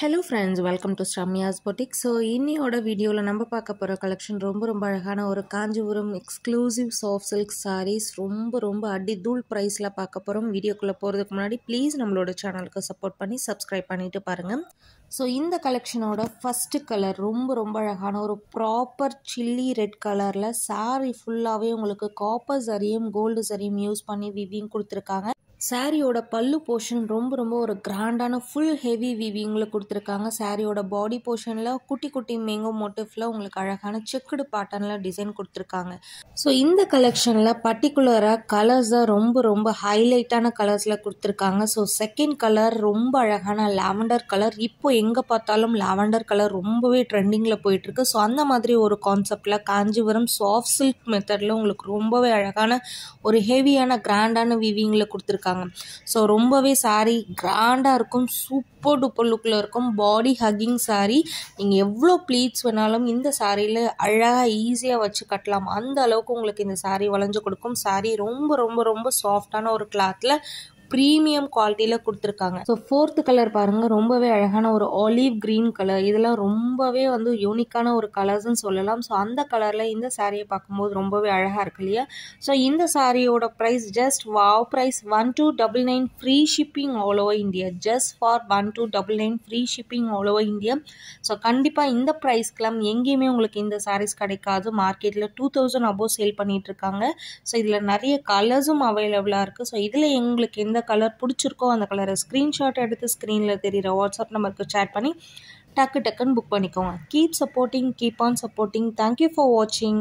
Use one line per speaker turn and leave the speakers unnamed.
Hello friends welcome to Sramya's boutique so இன்னியோட வீடியோவில் நம்ம பார்க்க போகிற கலெக்ஷன் ரொம்ப ரொம்ப அழகான ஒரு Kanchipuram exclusive soft silk sarees ரொம்ப ரொம்ப அடி தூள் ப்ரைஸில் பார்க்க போகிறோம் வீடியோக்குள்ளே போகிறதுக்கு முன்னாடி ப்ளீஸ் நம்மளோட சேனலுக்கு சப்போர்ட் பண்ணி சப்ஸ்கிரைப் பண்ணிட்டு பாருங்கள் ஸோ இந்த கலெக்ஷனோட ஃபஸ்ட்டு கலர் ரொம்ப ரொம்ப அழகான ஒரு ப்ராப்பர் சில்லி ரெட் கலரில் சாரீ ஃபுல்லாகவே உங்களுக்கு காப்பர் சரியும் கோல்டு சரியும் யூஸ் பண்ணி விவியும் கொடுத்துருக்காங்க. சாரியோட பல்லு போர்ஷன் ரொம்ப ரொம்ப ஒரு கிராண்டான ஃபுல் ஹெவி வீவிங்கில் கொடுத்துருக்காங்க. சாரியோட பாடி போர்ஷனில் குட்டி குட்டி மேங்கோ மோட்டிஃபில் உங்களுக்கு அழகான செக்குடு பேட்டர்னில் டிசைன் கொடுத்துருக்காங்க. ஸோ இந்த கலெக்ஷனில் பர்டிகுலராக கலர்ஸ் தான் ரொம்ப ரொம்ப ஹைலைட்டான கலர்ஸில் கொடுத்துருக்காங்க. ஸோ செகண்ட் கலர் ரொம்ப அழகான லாவெண்டர் கலர் இப்போ எங்கே பார்த்தாலும் லாவெண்டர் கலர் ரொம்பவே ட்ரெண்டிங்கில் போயிட்டுருக்கு. ஸோ அந்த மாதிரி ஒரு கான்செப்டில் காஞ்சிபுரம் சாஃப்ட் சில்க் மெத்தடில் உங்களுக்கு ரொம்பவே அழகான ஒரு ஹெவியான கிராண்டான வீவிங்கில் கொடுத்துருக்காங்க. ஸோ ரொம்பவே சாரீ கிராண்டாக இருக்கும். சூப்பர் டூப்பர் லுக்கில் இருக்கும். பாடி ஹக்கிங் சாரீ நீங்கள் எவ்வளோ ப்ளீட்ஸ் வேணாலும் இந்த சாரியில் அழகாக ஈஸியாக வச்சு கட்டலாம். அந்த அளவுக்கு உங்களுக்கு இந்த சாரீ வளைஞ்சு கொடுக்கும். சாரீ ரொம்ப ரொம்ப ரொம்ப சாஃப்டான ஒரு கிளாத்தில் ப்ரீமியம் குவாலிட்டியில் கொடுத்துருக்காங்க. ஸோ ஃபோர்த்து கலர் பாருங்கள் ரொம்பவே அழகான ஒரு ஆலிவ் க்ரீன் கலர் இதெல்லாம் ரொம்பவே வந்து யூனிக்கான ஒரு கலர்ஸ்னு சொல்லலாம். ஸோ அந்த கலரில் இந்த சாரியை பார்க்கும்போது ரொம்பவே அழகாக இருக்கு இல்லையா? ஸோ இந்த சாரியோட price just wow price one two double nine free shipping all over India just for one two double nine free shipping all over India so கண்டிப்பாக இந்த ப்ரைஸ்க்கெலாம் எங்கேயுமே உங்களுக்கு இந்த சாரீஸ் கிடைக்காது. மார்க்கெட்டில் டூ தௌசண்ட் அபோவ் சேல் பண்ணிட்டு இருக்காங்க. ஸோ இதில் நிறைய கலர்ஸும் அவைலபிளாக இருக்குது ஸோ இதில் எங்களுக்கு எந்த கலர் பிடிச்சிருக்கோ அந்த கலரை ஸ்க்ரீன்ஷாட் எடுத்து ஸ்க்ரீனில் தெரிகிற வாட்ஸ்அப் நம்பருக்கு சேட் பண்ணி டக்கு டக்குன்னு புக் பண்ணிக்கோங்க. Keep supporting keep on supporting thank you for வாட்சிங்